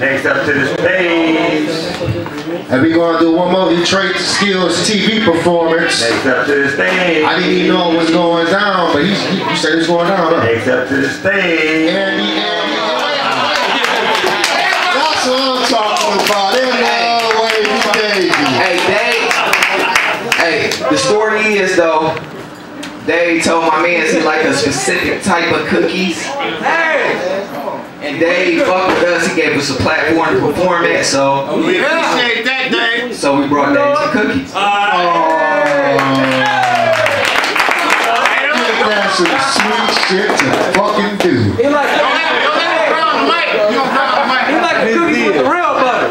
Next up to the stage. And we gonna do one more Detroit Skills TV performance. Next up to the stage. I didn't even know it was going down, but he, he you said it's going down. Huh? Next up to the stage. Andy, Andy, That's what I'm talking about. Them long wavy baby. Hey, Dave. Hey, the story is though, Dave told my man he like a specific type of cookies. And Dave fucked with us. He gave us a platform to perform at, so We appreciate that, Dave. so we brought Dave some cookies. That's some sweet shit to fucking do. He like, Don't let don't let it drown the mic. You gonna drown the mic. he like cookies with the real butter.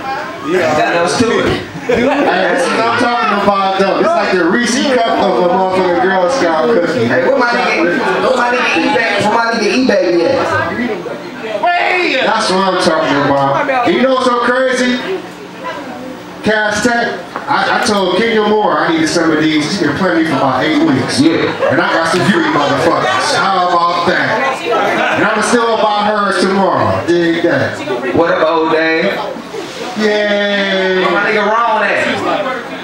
Got else to it. Hey, this is what I'm talking about though. It's like the Reese cup of a motherfucking Girl Scout cookie. Hey, where my nigga, where my nigga eBay, where my nigga eBay at? Wait. That's what I'm talking about. And you know what's so crazy? Cass Tech, I, I told Kingdom Moore I needed some of these. He's been playing me for about eight weeks. Yeah. And I got some for you motherfuckers. How about that? And I'm still about hers tomorrow. Dig that. What up, old Dave? Yay! Where my nigga Ron at?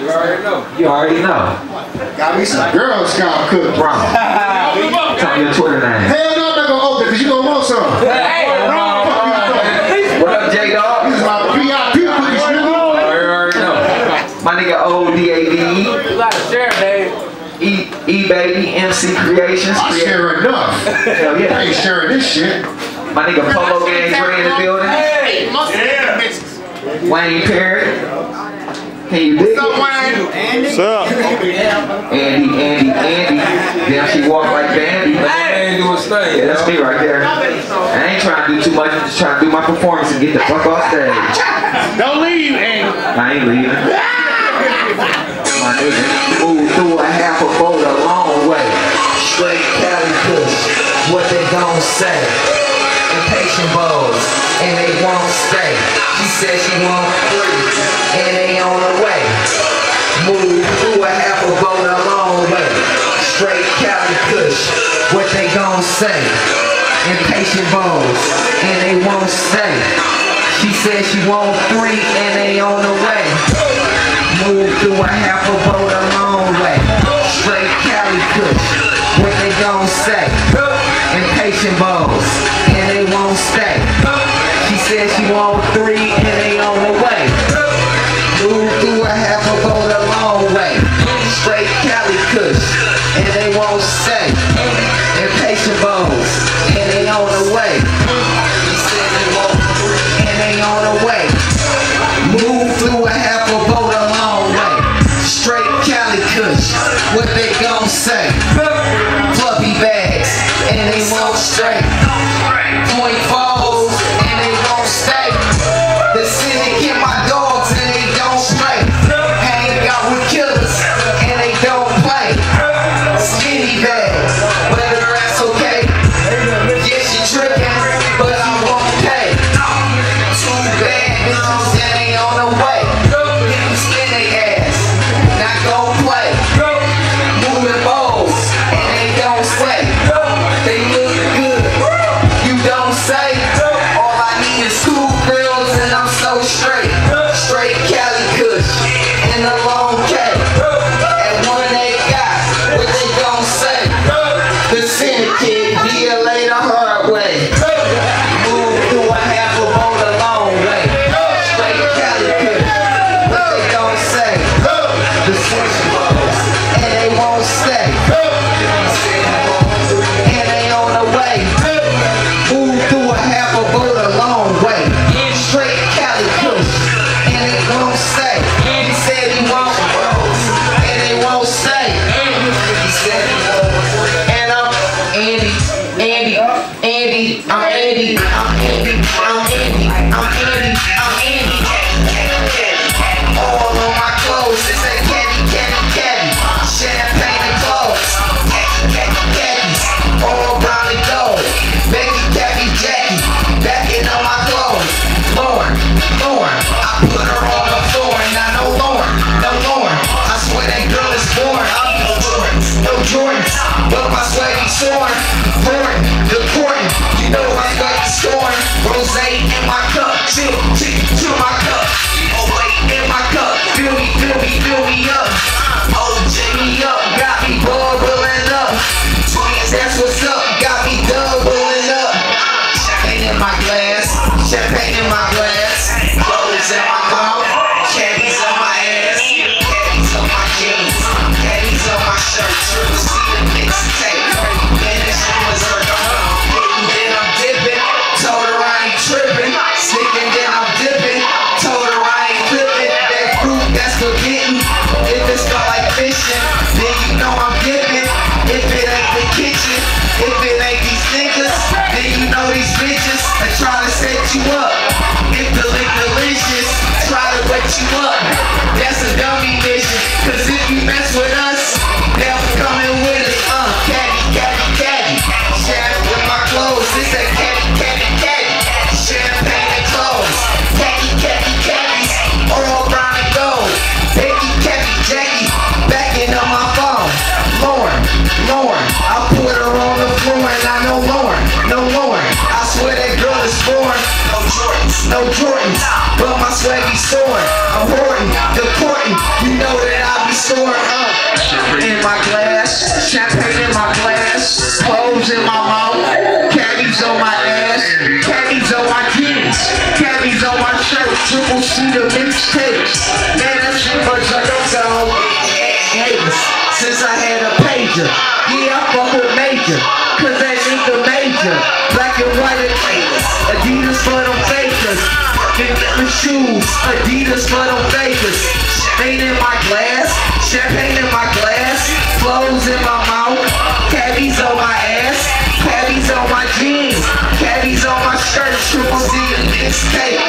You already know. You already know. Got me some Girl Scout cookies. Ron. Tell me your Twitter name. Hell no, I'm not gonna open it because you gonna want some. Hey, What up, J Dog? This is my VIP cookies, nigga. you already know. My nigga ODAD. You gotta share, Dave. E E Baby MC Creations. I share enough. Hell yeah. I yeah. ain't sharing this shit. My nigga Polo Gang Dre in the building. Hey, mustard Yeah. bitches. Wayne Perry. Can you dig What's up, it? Wayne? What's up? Andy, Andy, Andy. Damn, she walk like Bandy. Hey, do a thing. Yeah, that's me right there. I ain't trying to do too much. I'm just trying to do my performance and get the fuck off stage. Don't leave, Andy. I ain't leaving. My nigga moved through a half a boat a long way. Straight Cali Kush, what they gon' say? Impatient bows, and they won't stay. She said she want free, and they on the way. Moved through a half a boat a long way. Straight Cali Kush, what they gon' say? Impatient bows, and they won't stay. She said she three, and they on the way. Move through a half a boat a long way. Straight Cali Kush, what they gon' say? Impatient bows, and they won't stay. She said she want three, and you up. That's a dummy mission. Cause if you mess with us, they'll be coming with it. Uh, caddy, caddy, caddy. Shaft with my clothes. This a caddy, caddy, caddy. Champagne and clothes. Caddy, caddy, caddies. All brown and gold. Becky, Cappy, Jackie. Backing on my phone. Lauren, Lauren. I put her on the floor and I know Lauren. No Lauren. I swear that girl is foreign. No Jordans. No Jordans. But my swaggy soaring. I'm. Deporting. You know that I be storing. Uh, in my glass. Champagne in my glass. Clothes in my mouth. Caddies on my ass. Caddies on my jeans. Caddies on my shirt. Triple C the mixtapes. Man, that shit like a dog. Haters. Since I had a pager. Yeah, I fuck with major. Cause that nigga major. Black and white Adidas. Shoes. Adidas them fakers. Champagne in my glass. Champagne in my glass. Flows in my mouth. Caddies on my ass. Caddies on my jeans. Caddies on my shirt. Triple C mixtape.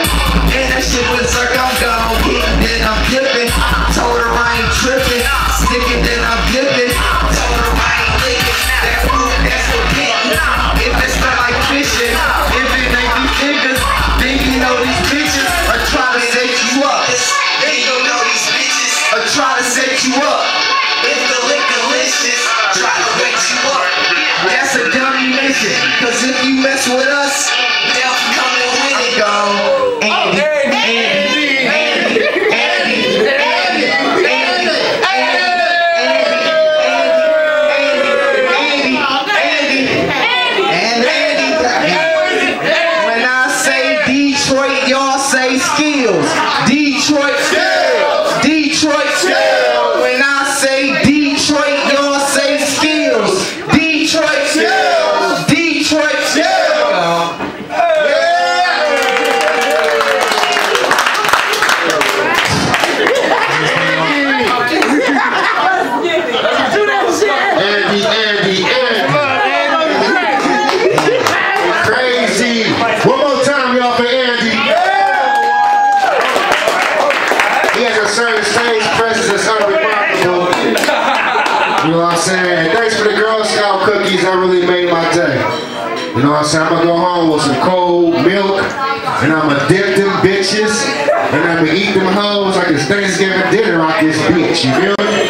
I'm saying? Thanks for the Girl Scout cookies. That really made my day. You know what I'm saying? I'm gonna go home with some cold milk, and I'm gonna dip them bitches, and I'm gonna eat them hoes like it's Thanksgiving dinner out this bitch. You feel me?